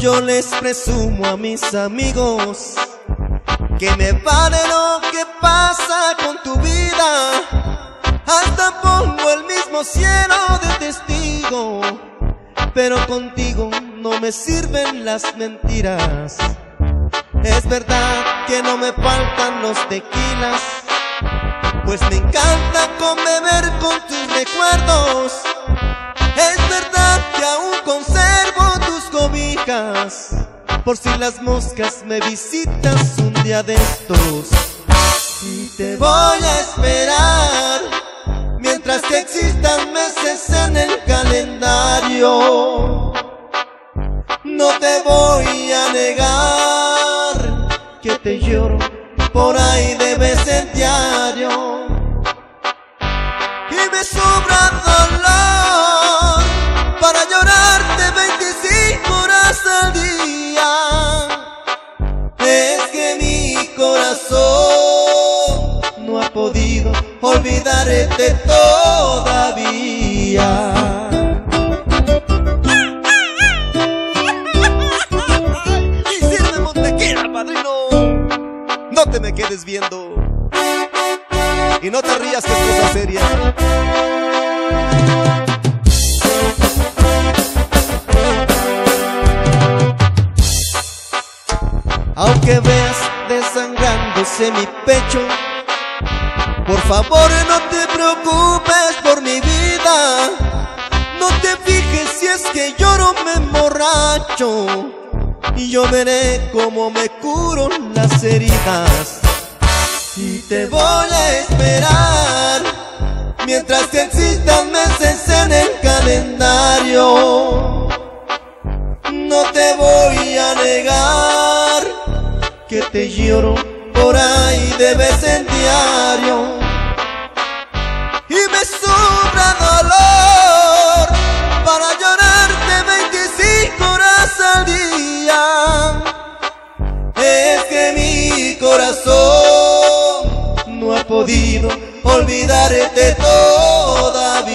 yo les presumo a mis amigos que me vale lo que pasa con tu vida. Hasta pongo el mismo cielo de testigo, pero contigo no me sirven las mentiras. Es verdad que no me faltan los tequilas, pues me encanta beber con tus recuerdos. Es verdad que aún conservo por si las moscas me visitas un día de estos. Y te voy a esperar, mientras que existan meses en el calendario. No te voy a negar que te lloro por ahí de vez diario. Y me olvidarte todavía. Sirve Montequera, padrino. No te me quedes viendo. Y no te rías que es cosa seria. Aunque veas desangrándose mi pecho, por favor no te preocupes por mi vida. No te fijes si es que lloro me emborracho. Y yo veré cómo me curo las heridas. Y te voy a esperar mientras que existan meses en el calendario. No te voy a negar que te lloro por ahí de vez en diario. No ha podido olvidarte todavía.